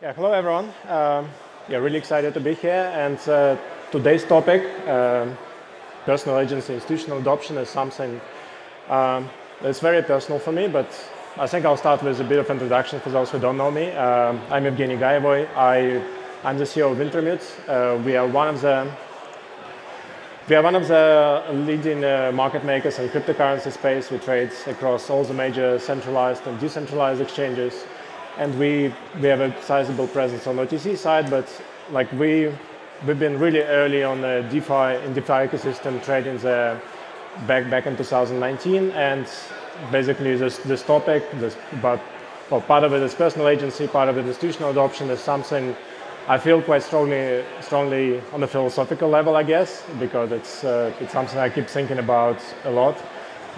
Yeah, hello everyone. Um, yeah, really excited to be here. And uh, today's topic, um, personal agency institutional adoption, is something um, that's very personal for me. But I think I'll start with a bit of introduction for those who don't know me. Um, I'm Evgeny Gaevoy. I, I'm the CEO of Wintermute. Uh, we are one of the we are one of the leading uh, market makers in cryptocurrency space. We trade across all the major centralized and decentralized exchanges and we we have a sizable presence on the OTC side, but like we we've been really early on the DeFi in DeFi ecosystem trading the back back in 2019, and basically this this topic, this but well, part of it is personal agency, part of it institutional adoption is something I feel quite strongly strongly on the philosophical level, I guess, because it's uh, it's something I keep thinking about a lot.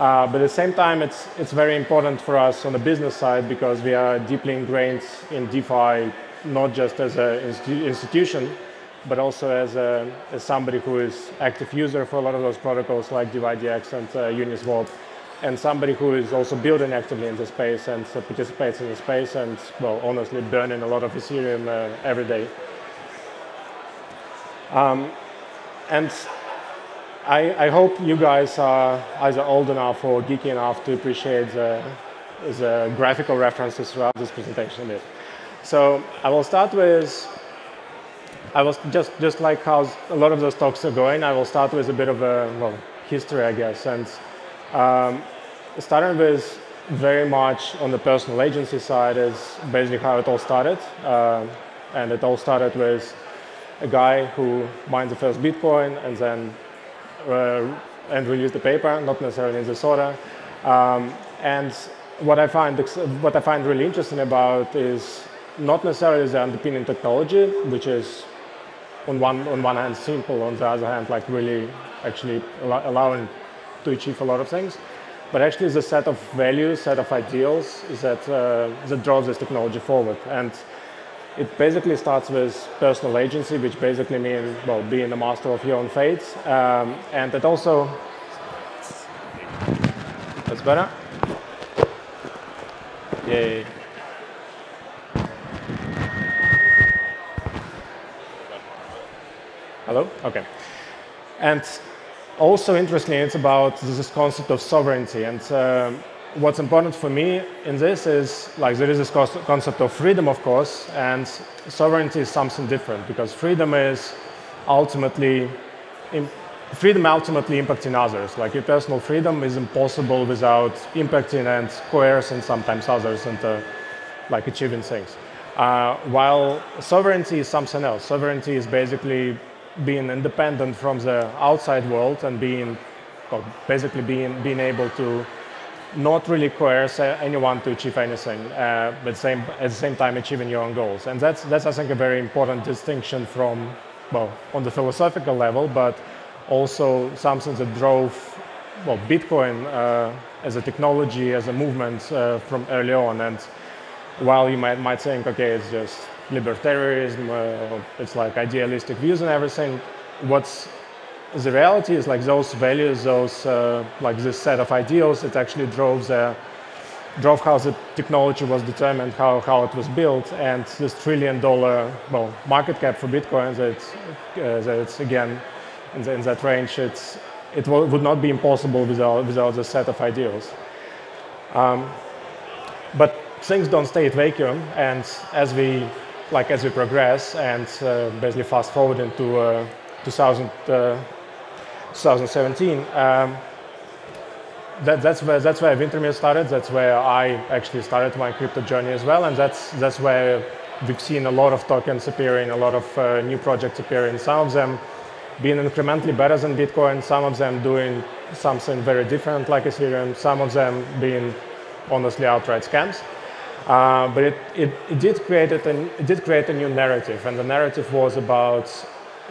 Uh, but at the same time, it's, it's very important for us on the business side because we are deeply ingrained in DeFi, not just as an institu institution, but also as, a, as somebody who is active user for a lot of those protocols like DYDX and uh, Uniswap, and somebody who is also building actively in the space and uh, participates in the space and, well, honestly, burning a lot of Ethereum uh, every day. Um, and I, I, hope you guys are either old enough or geeky enough to appreciate the, the graphical references throughout this presentation a bit. So I will start with, I was just, just like how a lot of those talks are going, I will start with a bit of a, well, history, I guess. And um, starting with very much on the personal agency side is basically how it all started. Uh, and it all started with a guy who mined the first Bitcoin and then and release the paper, not necessarily in this order. Um, and what I find what I find really interesting about is not necessarily the underpinning technology, which is on one on one hand simple, on the other hand like really actually allowing to achieve a lot of things, but actually the set of values, set of ideals that uh, that drives this technology forward. And it basically starts with personal agency, which basically means, well, being the master of your own fate. Um, and it also, that's better. Yay. Hello? Okay. And also interestingly, it's about this concept of sovereignty. And um, what's important for me in this is like there is this concept of freedom, of course, and sovereignty is something different because freedom is ultimately freedom ultimately impacting others. Like your personal freedom is impossible without impacting and coercing sometimes others into like achieving things. Uh, while sovereignty is something else. Sovereignty is basically being independent from the outside world and being, basically being being able to not really coerce anyone to achieve anything, uh, but same, at the same time achieving your own goals. And that's, that's, I think, a very important distinction from, well, on the philosophical level, but also something that drove, well, Bitcoin uh, as a technology, as a movement uh, from early on. And while you might, might think, okay, it's just libertarianism, uh, it's like idealistic views and everything, what's the reality is like those values, those uh, like this set of ideals, it actually drove the drove how the technology was determined, how, how it was built, and this trillion dollar well market cap for Bitcoin that uh, that's again in, the, in, that range, it's it would not be impossible without without the set of ideals. Um, but things don't stay at vacuum, and as we like as we progress and uh, basically fast forward into uh, 2000. 2017. Um, that, that's where that's where Wintermute started. That's where I actually started my crypto journey as well, and that's that's where we've seen a lot of tokens appearing, a lot of uh, new projects appearing. Some of them being incrementally better than Bitcoin, some of them doing something very different like Ethereum, some of them being honestly outright scams. Uh, but it, it, it, did create it, it did create a new narrative, and the narrative was about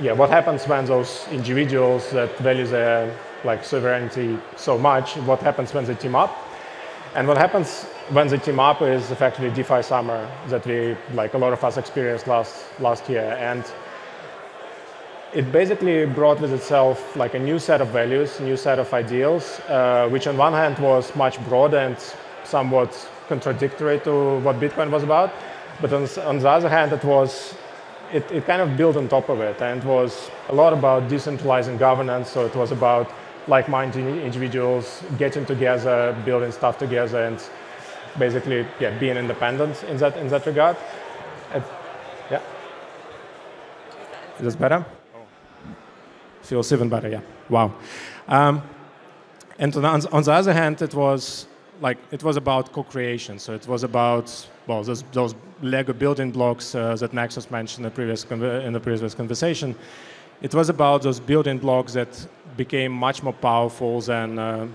yeah, what happens when those individuals that value their like sovereignty so much, what happens when they team up? And what happens when they team up is effectively DeFi summer that we, like a lot of us experienced last, last year. And it basically brought with itself like a new set of values, new set of ideals, uh, which on one hand was much broader and somewhat contradictory to what Bitcoin was about. but on, on the other hand, it was it, it kind of built on top of it, and it was a lot about decentralizing governance. So it was about like-minded individuals getting together, building stuff together, and basically, yeah, being independent in that in that regard. It, yeah. Is this better? Oh. Feels even better. Yeah. Wow. Um, and on, on the other hand, it was like it was about co-creation. So it was about well those, those Lego building blocks uh, that Nexus mentioned in the previous in the previous conversation. It was about those building blocks that became much more powerful than uh,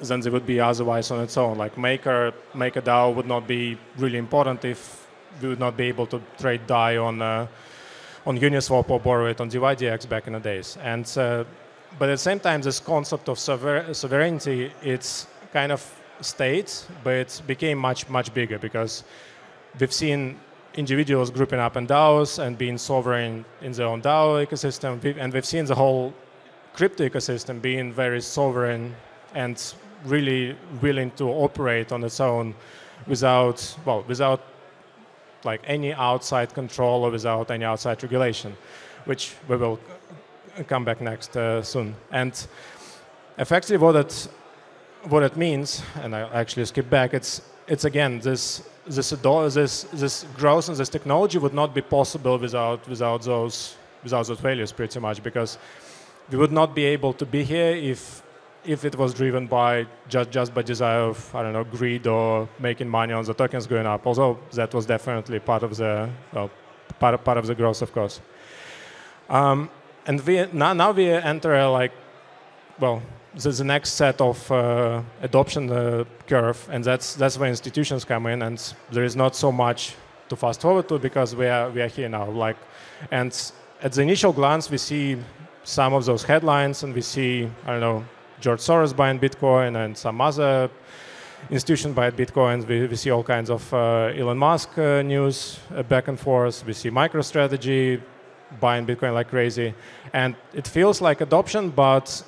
than they would be otherwise on its own. Like Maker Maker DAO would not be really important if we would not be able to trade DAI on uh, on Uniswap or borrow it on DYDX back in the days. And uh, but at the same time, this concept of sover sovereignty, it's kind of stayed, but it became much, much bigger because we've seen individuals grouping up in DAOs and being sovereign in their own DAO ecosystem. And we've seen the whole crypto ecosystem being very sovereign and really willing to operate on its own without, well, without like any outside control or without any outside regulation, which we will come back next uh, soon. And effectively what it what it means, and I actually skip back, it's, it's again, this, this, this, this growth and this technology would not be possible without, without, those, without those values pretty much because we would not be able to be here if, if it was driven by just, just by desire of, I don't know, greed or making money on the tokens going up, although that was definitely part of the, well, part, part of the growth, of course. Um, and we, now, now we enter like, well, the, the next set of uh, adoption uh, curve, and that's that's where institutions come in, and there is not so much to fast forward to because we are we are here now. Like, and at the initial glance, we see some of those headlines, and we see I don't know George Soros buying Bitcoin and some other institution buying Bitcoin. We, we see all kinds of uh, Elon Musk uh, news uh, back and forth. We see MicroStrategy buying Bitcoin like crazy, and it feels like adoption, but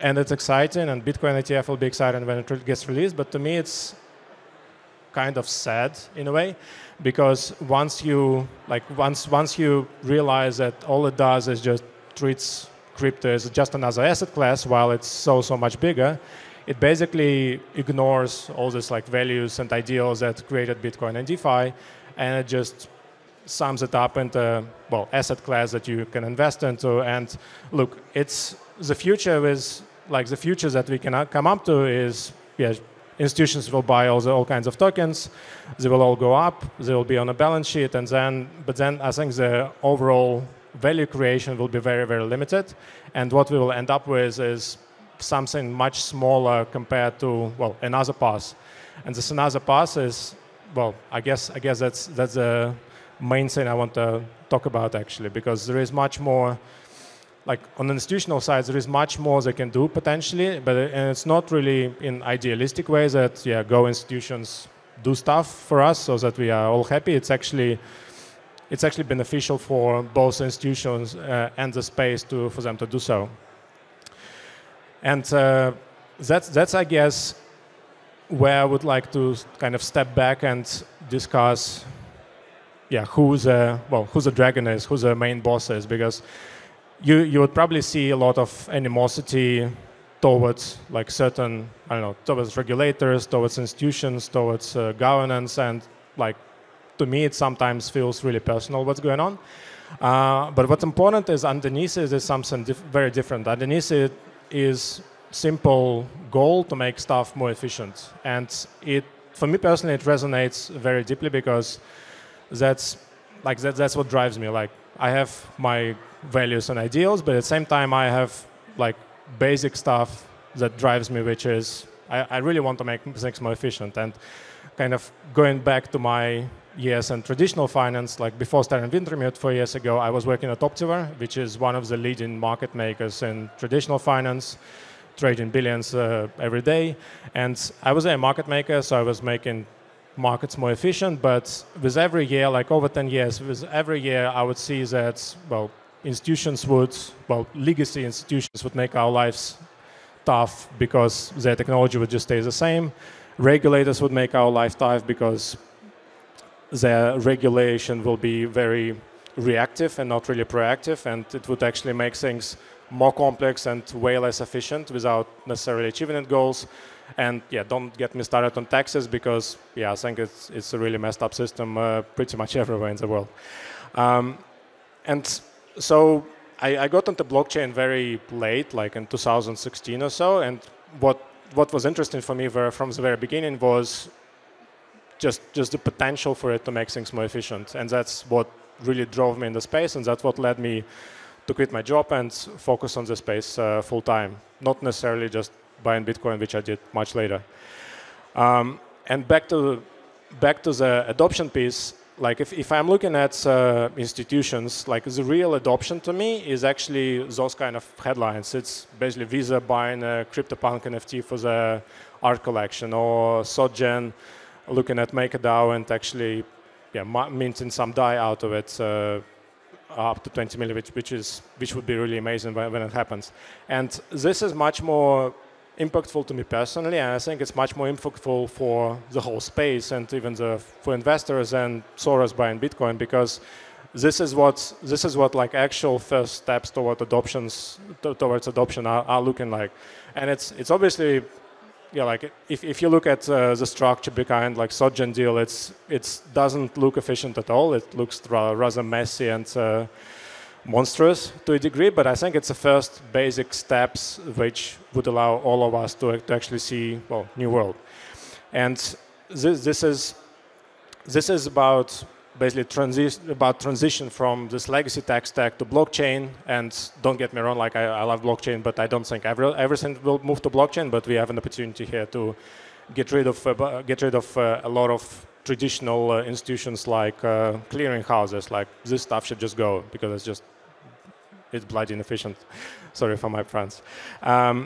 and it's exciting, and Bitcoin ETF will be exciting when it gets released. But to me, it's kind of sad in a way, because once you like once once you realize that all it does is just treats crypto as just another asset class, while it's so so much bigger, it basically ignores all these like values and ideals that created Bitcoin and DeFi, and it just sums it up into well asset class that you can invest into. And look, it's the future is like the future that we can come up to is yeah, institutions will buy all, the, all kinds of tokens. They will all go up. They will be on a balance sheet, and then but then I think the overall value creation will be very very limited. And what we will end up with is something much smaller compared to well another pass. And this another pass is well I guess I guess that's that's the main thing I want to talk about actually because there is much more like on the institutional side, there is much more they can do potentially, but and it's not really in idealistic ways that yeah, go institutions do stuff for us so that we are all happy. It's actually it's actually beneficial for both institutions uh, and the space to for them to do so. And uh, that's that's I guess where I would like to kind of step back and discuss yeah who's the well who's the dragon is, who's the main boss is, because you, you would probably see a lot of animosity towards like certain I don't know towards regulators, towards institutions, towards uh, governance, and like to me it sometimes feels really personal what's going on. Uh, but what's important is underneath it is something dif very different. Underneath it is simple goal to make stuff more efficient, and it for me personally it resonates very deeply because that's like that, that's what drives me. Like I have my values and ideals, but at the same time, I have like basic stuff that drives me, which is I, I really want to make things more efficient. And kind of going back to my years in traditional finance, like before starting Wintermute four years ago, I was working at Optiver, which is one of the leading market makers in traditional finance, trading billions uh, every day. And I was a market maker, so I was making markets more efficient. But with every year, like over 10 years, with every year, I would see that, well, institutions would, well, legacy institutions would make our lives tough because their technology would just stay the same. Regulators would make our life tough because their regulation will be very reactive and not really proactive, and it would actually make things more complex and way less efficient without necessarily achieving its goals. And yeah, don't get me started on taxes because yeah, I think it's it's a really messed up system uh, pretty much everywhere in the world. Um, and so I, I, got into blockchain very late, like in 2016 or so. And what what was interesting for me from the very beginning was just just the potential for it to make things more efficient, and that's what really drove me in the space, and that's what led me to quit my job and focus on the space uh, full time. Not necessarily just buying Bitcoin, which I did much later. Um, and back to back to the adoption piece. Like if, if I'm looking at uh, institutions, like the real adoption to me is actually those kind of headlines. It's basically Visa buying a CryptoPunk NFT for the art collection, or SocGen looking at MakerDAO and actually yeah, minting some DAI out of it. Uh, up to 20 million, which, which, is, which would be really amazing when it happens. And this is much more impactful to me personally, and I think it's much more impactful for the whole space and even the, for investors and Soros buying Bitcoin because this is what this is what like actual first steps toward adoptions towards adoption are, are looking like, and it's it's obviously yeah like if, if you look at uh, the structure behind like SocGen deal, it's it doesn't look efficient at all. It looks rather messy and uh, monstrous to a degree, but I think it's the first basic steps which would allow all of us to, to actually see, well, new world. And this, this is this is about basically transi about transition from this legacy tech stack to blockchain. And don't get me wrong, like I, I love blockchain, but I don't think every, everything will move to blockchain. But we have an opportunity here to get rid of uh, get rid of uh, a lot of traditional uh, institutions like uh, clearing houses. Like this stuff should just go because it's just it's bloody inefficient. Sorry for my friends. Um,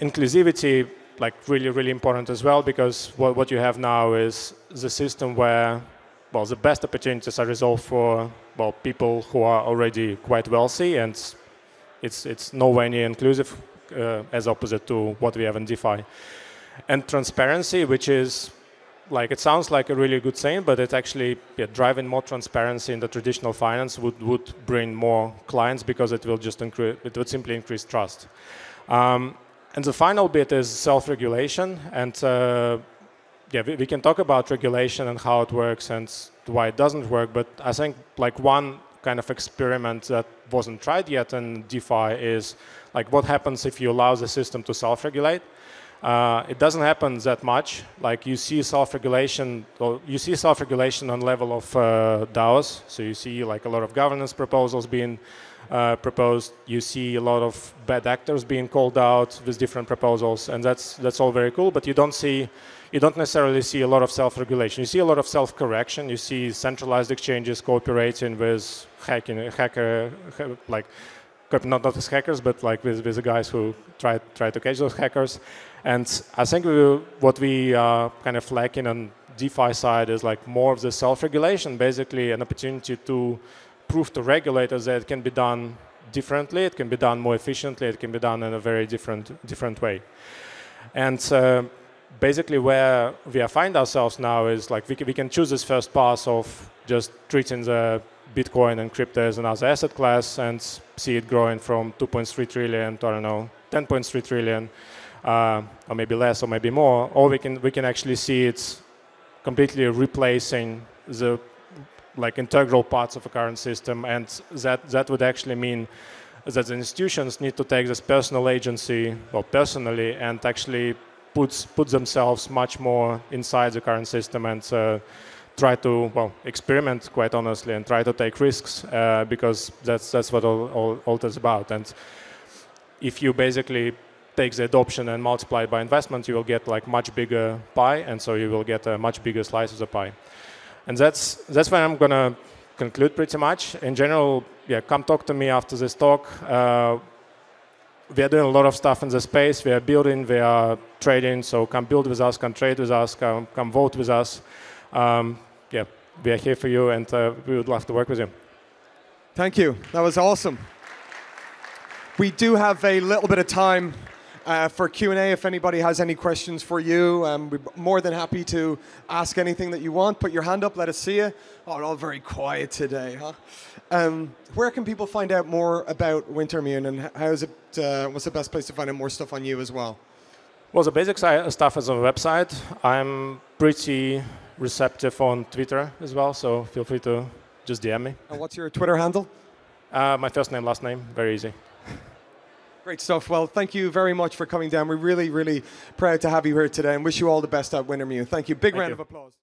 inclusivity, like really, really important as well, because what, what you have now is the system where, well, the best opportunities are resolved for, well, people who are already quite wealthy, and it's, it's nowhere near inclusive uh, as opposite to what we have in DeFi. And transparency, which is like it sounds like a really good thing, but it actually yeah, driving more transparency in the traditional finance would, would bring more clients because it will just increase it would simply increase trust. Um, and the final bit is self-regulation, and uh, yeah, we, we, can talk about regulation and how it works and why it doesn't work. But I think like one kind of experiment that wasn't tried yet in DeFi is like what happens if you allow the system to self-regulate. Uh, it doesn't happen that much. Like you see self-regulation, you see self-regulation on level of uh, DAOs. So you see like a lot of governance proposals being uh, proposed. You see a lot of bad actors being called out with different proposals, and that's that's all very cool. But you don't see, you don't necessarily see a lot of self-regulation. You see a lot of self-correction. You see centralized exchanges cooperating with hacking, hacker, like not not as hackers, but like with, with the guys who try try to catch those hackers. And I think we, what we are kind of lacking on DeFi side is like more of the self-regulation, basically an opportunity to prove to regulators that it can be done differently, it can be done more efficiently, it can be done in a very different different way. And uh, basically where we are find ourselves now is like we we can choose this first pass of just treating the Bitcoin and crypto as another asset class and see it growing from 2.3 trillion to, I don't know, 10.3 trillion, uh, or maybe less or maybe more, or we can, we can actually see it completely replacing the like integral parts of a current system, and that, that would actually mean that the institutions need to take this personal agency, or personally, and actually puts put themselves much more inside the current system and uh, try to well experiment quite honestly and try to take risks uh, because that's that's what all, all, all is about. And if you basically take the adoption and multiply it by investment you will get like much bigger pie and so you will get a much bigger slice of the pie. And that's that's where i'm to conclude pretty much. In general yeah come talk to me after this talk. Uh, we are doing a lot of stuff in the space. We are building we are trading so come build with us come trade with us come, come vote with us um, yeah, we are here for you and uh, we would love to work with you. Thank you. That was awesome. We do have a little bit of time uh, for Q&A if anybody has any questions for you. Um, we're more than happy to ask anything that you want. Put your hand up, let us see you. Oh, all very quiet today, huh? Um, where can people find out more about Wintermute and how is it, uh, what's the best place to find out more stuff on you as well? Well, the basic stuff is on the website. I'm pretty receptive on Twitter as well, so feel free to just DM me. And what's your Twitter handle? Uh, my first name, last name, very easy. Great stuff. Well, thank you very much for coming down. We're really, really proud to have you here today and wish you all the best at Wintermute. Thank you. Big thank round you. of applause.